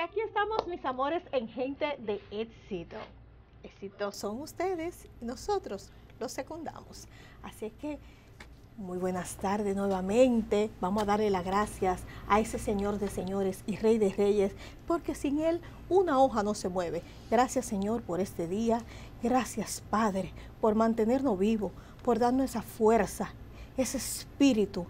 aquí estamos, mis amores, en gente de éxito. Éxito son ustedes y nosotros los secundamos. Así que muy buenas tardes nuevamente. Vamos a darle las gracias a ese Señor de señores y Rey de reyes, porque sin Él una hoja no se mueve. Gracias Señor por este día. Gracias Padre por mantenernos vivos, por darnos esa fuerza, ese espíritu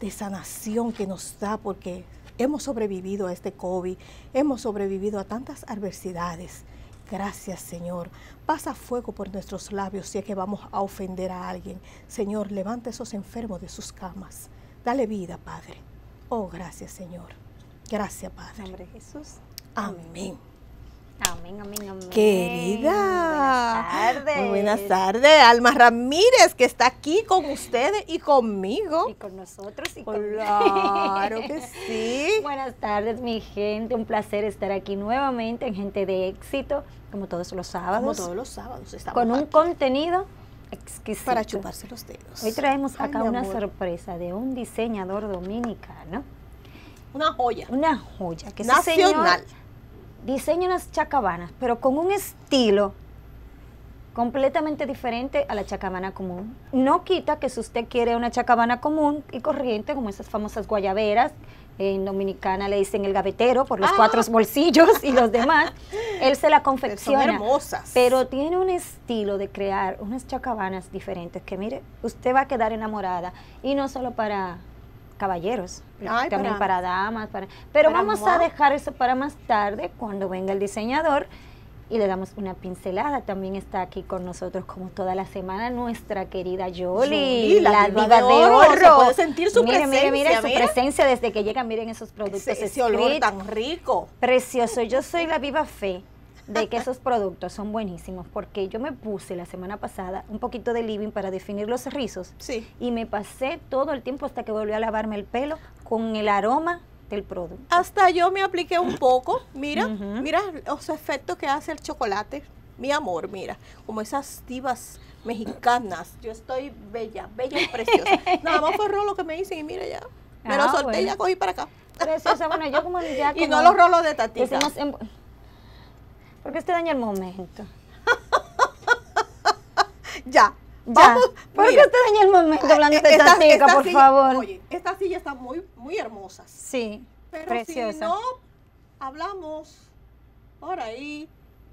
de sanación que nos da, porque hemos sobrevivido a este COVID, hemos sobrevivido a tantas adversidades. Gracias, Señor. Pasa fuego por nuestros labios si es que vamos a ofender a alguien. Señor, levanta a esos enfermos de sus camas. Dale vida, Padre. Oh, gracias, Señor. Gracias, Padre. nombre de Jesús. Amén. Amén, amén, amén. Querida. Buenas tardes. Muy buenas tardes. Alma Ramírez, que está aquí con ustedes y conmigo. Y con nosotros y con Claro que sí. Buenas tardes, mi gente. Un placer estar aquí nuevamente en Gente de Éxito, como todos los sábados. Como todos los sábados estamos con un aquí contenido exquisito. para chuparse los dedos. Hoy traemos Ay, acá una sorpresa de un diseñador dominicano. Una joya. Una joya que Nacional. diseña unas chacabanas, pero con un estilo completamente diferente a la chacabana común. No quita que si usted quiere una chacabana común y corriente, como esas famosas guayaberas, en Dominicana le dicen el gavetero por los Ah. cuatro bolsillos y los demás, él se la confecciona. hermosas. Pero tiene un estilo de crear unas chacabanas diferentes que mire, usted va a quedar enamorada y no solo para caballeros, Ay, también para- para, damas, para, pero para vamos a dejar eso para más tarde cuando venga el diseñador y le damos una pincelada. También está aquí con nosotros como toda la semana nuestra querida Yoli, Yoli, la diva de oro. Se puede sentir su mire, Mire, mire, presencia, su mira. presencia desde que llega, miren esos productos. Ese, ese olor tan rico. Precioso. Yo soy la viva fe de que esos productos son buenísimos porque yo me puse la semana pasada un poquito de living para definir los rizos Sí. y me pasé todo el tiempo hasta que volví a lavarme el pelo con el aroma del producto. Hasta yo me apliqué un poco. Mira, mira los efectos que hace el chocolate. Mi amor, mira, como esas divas mexicanas. Yo estoy bella, bella y preciosa. Nada más fue rolo que me dicen y mira ya. Me lo Ah, solté bueno. y ya cogí para acá. Preciosa. Bueno, yo como ya Y como no los rolos de tatita. en- porque usted daña el momento. Ya. Vamos. ¿Por qué usted daña el momento hablando de Esta- tatica, esta por silla- favor? Oye, estas sillas están muy, muy hermosas. sí, Pero preciosa. si no hablamos por ahí,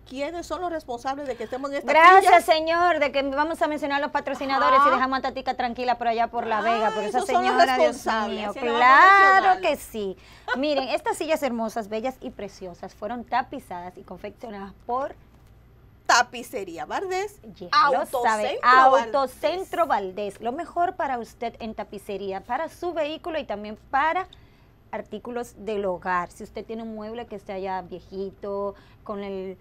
¿quiénes son los responsables de que estemos en esta Gracias, silla? señor, de que vamos a mencionar los patrocinadores Ajá. y dejamos a Tatica tranquila por allá por La Ah, Vega, porque esa señora, Dios mío, a claro que sí. Miren, estas sillas hermosas, bellas y preciosas fueron tapizadas y confeccionadas por, Tapicería ya sabe, Autocentro Autocentro Valdés. Lo mejor para usted en tapicería, para su vehículo y también para artículos del hogar. Si usted tiene un mueble que esté allá viejito, con el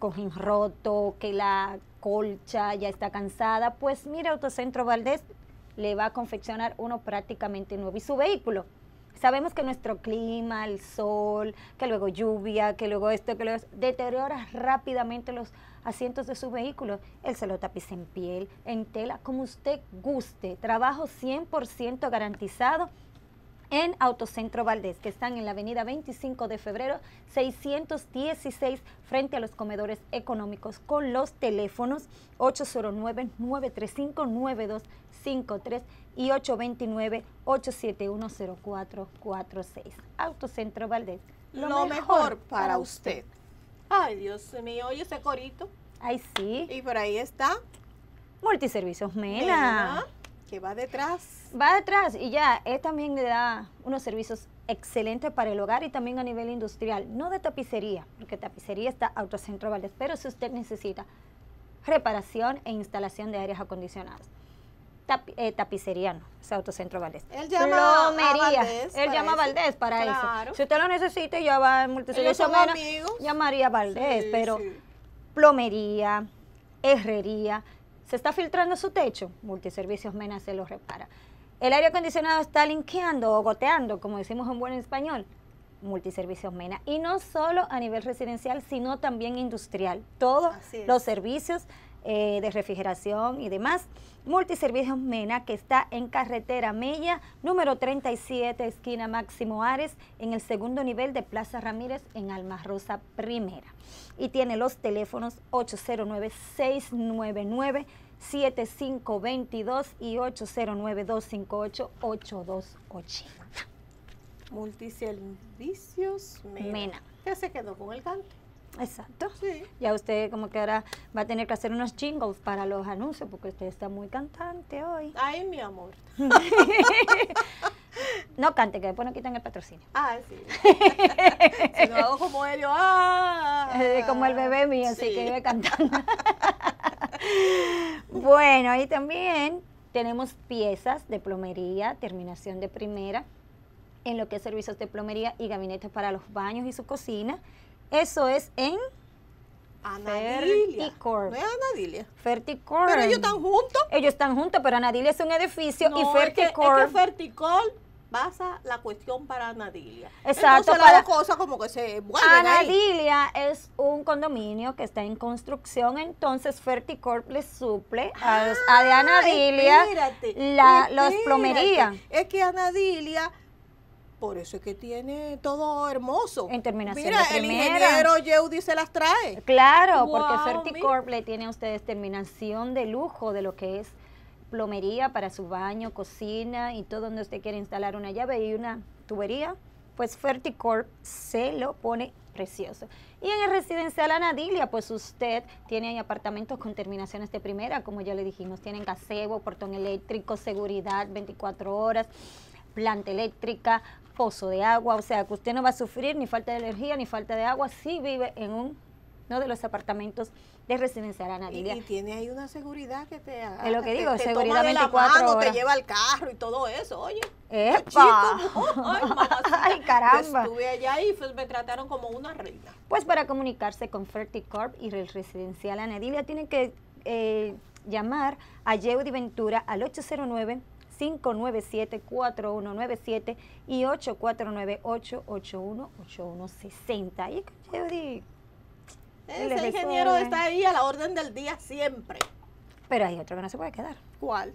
cojín roto, que la colcha ya está cansada, pues mire Autocentro Valdés le va a confeccionar uno prácticamente nuevo. Y su vehículo, sabemos que nuestro clima, el sol, que luego lluvia, que luego esto, que luego deteriora rápidamente los asientos de su vehículo. Él se lo tapiza en piel, en tela, como usted guste. Trabajo 100% garantizado en Autocentro Valdés, que están en la avenida 25 de febrero 616 frente a los comedores económicos con los teléfonos 809-935-9253 y 829-871-0446. Autocentro Valdés. Lo, mejor para usted. Ay, Dios mío, oye ese corito. Ay, sí. Y por ahí está Multiservicios Mena. Mena, que va detrás. Va detrás y ya, él también le da unos servicios excelentes para el hogar y también a nivel industrial, no de tapicería, porque tapicería está Autocentro Valdés, pero si usted necesita reparación e instalación de aires acondicionados. Tapi- eh, tapicería no, es Autocentro Valdés. Él llama a Plomería, Valdés él llama a. Valdés para Claro. eso. Si usted lo necesita, ya va en son Mena, amigos. llamaría a Valdés, Sí, pero sí. plomería, herrería. ¿Se está filtrando su techo? Multiservicios Mena se lo repara. ¿El aire acondicionado está linkeando o goteando, como decimos en buen español? Multiservicios Mena. Y no solo a nivel residencial, sino también industrial. Todos los servicios eh, de refrigeración y demás. Multiservicios Mena, que está en carretera Mella, número 37, esquina Máximo Ares, en el segundo nivel de Plaza Ramírez, en Alma Rosa Primera. Y tiene los teléfonos 809-699. 7522 y 809-258-8280. Multiservicios Mena. Mena. Ya se quedó con el canto. Exacto. Sí. Ya usted como que ahora va a tener que hacer unos jingles para los anuncios porque usted está muy cantante hoy. Ay, mi amor. No cante, que después no quitan el patrocinio. Ah, sí. si no hago como ellos, ah. Eh, como el bebé mío, así Sí. que vive cantando. bueno, y también tenemos piezas de plomería, terminación de primera, en lo que es servicios de plomería y gabinetes para los baños y su cocina. Eso es en Anadilia. Ferticorp. No es Anadilia. Pero ellos están juntos. Ellos están juntos, pero Anadilia es un edificio y No, es que, es que pasa la cuestión para Anadilia. Exacto, Entonces para- cosas como que se vuelven ahí. Anadilia es un condominio que está en construcción, entonces Ferticorp le suple a, los- a de Anadilia espérate, la, los plomería. Es que Anadilia, por eso es que tiene todo hermoso. En terminación Mira, de el primera. ingeniero Yeudi se las trae. Claro, porque Ferticorp le tiene a ustedes terminación de lujo de lo que es plomería para su baño, cocina y todo donde usted quiere instalar una llave y una tubería, pues Ferticorp se lo pone precioso. Y en el residencial Anadilia, pues usted tiene ahí apartamentos con terminaciones de primera, como ya le dijimos, tienen gazebo, portón eléctrico, seguridad 24 horas, planta eléctrica, pozo de agua, o sea que usted no va a sufrir ni falta de energía ni falta de agua si vive en un, uno de los apartamentos de residencial Y, Anadilia. y tiene ahí una seguridad que te Es lo que digo, te seguridad toma de la 24 mano, horas. te lleva al carro y todo eso, oye. ¡Epa! Chico, ay. Ay, caramba. Estuve allá y pues, me trataron como una reina. Pues para comunicarse con Ferticorp y el residencial Anadilia tienen que eh, llamar a Yeudi Ventura al 809 597-4197 y 849-881-8160. Y Yeudi, Ese ingeniero está ahí a la orden del día siempre. pero hay otro que no se puede quedar. ¿Cuál?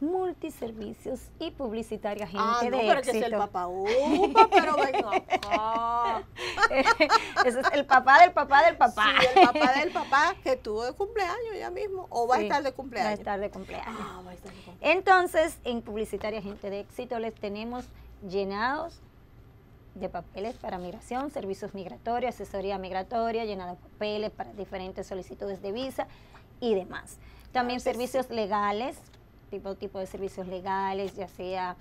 Multiservicios y publicitaria gente Ah, no, de pero que es el éxito. papá Upa, pero ven acá. Ese es el papá del papá del papá. Sí, el papá del papá que tuvo de cumpleaños ya mismo. O va Sí, a estar de Va a cumpleaños. estar de cumpleaños. Ah, va a estar de cumpleaños. Entonces, en Publicitaria Gente de Éxito les tenemos llenados de papeles para migración, servicios migratorios, asesoría migratoria, llenado de papeles para diferentes solicitudes de visa y demás. También servicios legales, tipo, tipo de servicios legales, ya sea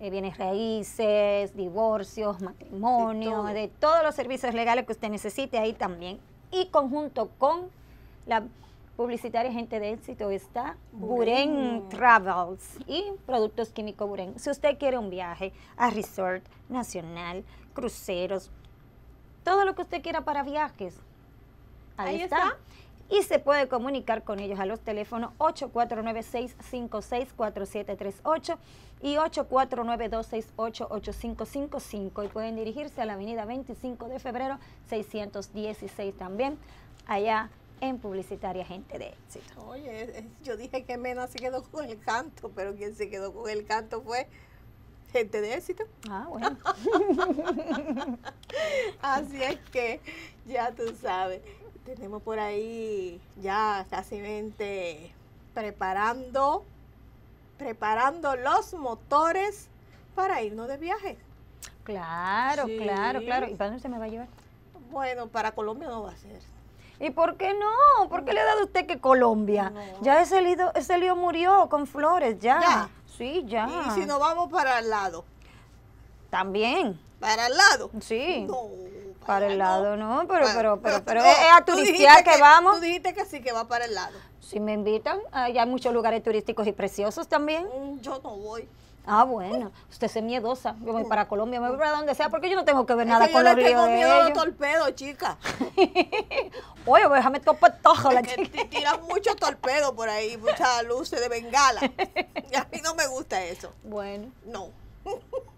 eh, bienes raíces, divorcios, matrimonio, De de, todo. todos los servicios legales que usted necesite ahí también. Y conjunto con la publicitaria gente de éxito está Buren Buren. Travels y Productos Químicos Buren. Si usted quiere un viaje a resort nacional, cruceros, todo lo que usted quiera para viajes, ahí, Ahí está. está. Y se puede comunicar con ellos a los teléfonos 849-656-4738 y 849-268-8555 y pueden dirigirse a la avenida 25 de febrero 616 también, allá en Publicitaria Gente de Éxito. Oye, yo dije que Mena se quedó con el canto, pero quien se quedó con el canto fue gente de éxito. Ah, bueno. Así es que ya tú sabes, tenemos por ahí ya casi preparando, preparando los motores para irnos de viaje. Claro, Sí. claro, claro. ¿Y para dónde se me va a llevar? Bueno, para Colombia no va a ser. ¿Y por qué no? ¿Por qué le ha dado usted que Colombia? No. Ya ese lío, ese lío murió con flores, ya. Ya. Sí, ya. Y si nos vamos para el lado, También, para el lado. sí. No, Para el lado, no, pero, Bueno, pero, pero, pero no, es a turistear que, vamos. Tú dijiste que sí, que va para el lado. Si me invitan, allá hay muchos lugares turísticos y preciosos también. Mm, Yo no voy. Ah, bueno, usted es miedosa. Yo voy para Colombia, me voy para donde sea, porque yo no tengo que ver nada con yo los le líos tengo miedo a los torpedos, chica. Oye, déjame topar tojo la chica. tiran muchos torpedos por ahí, muchas luces de bengala. Y a mí no me gusta eso. Bueno, No.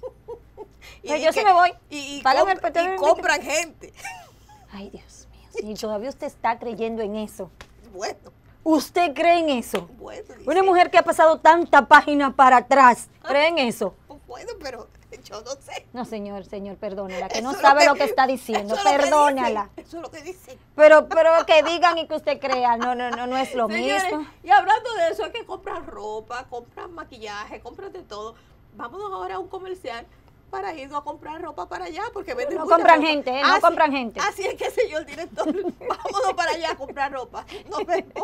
Pero yo sí me voy. Y, y Págame comp- y compran gente. Ay, Dios mío. Y todavía usted está creyendo en eso. Bueno, ¿Usted cree en eso? bueno. Una dice, mujer que ha pasado tanta página para atrás, ¿cree en eso? Bueno, pero yo no sé. No, señor, señor, perdónala, que no Eso es sabe lo lo que está diciendo, eso es lo perdónala. Eso es lo que dicen. Pero, pero que digan y que usted crea, no, no, no, no es lo Señores, mismo. y hablando de eso, hay que comprar ropa, comprar maquillaje, comprar de todo. Vámonos ahora a un comercial para ir a comprar ropa para allá, porque venden no mucha compran ropa. gente, ¿eh? No compran gente. Así es que, señor director, vámonos para allá a comprar ropa. Nos vemos.